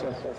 Gracias.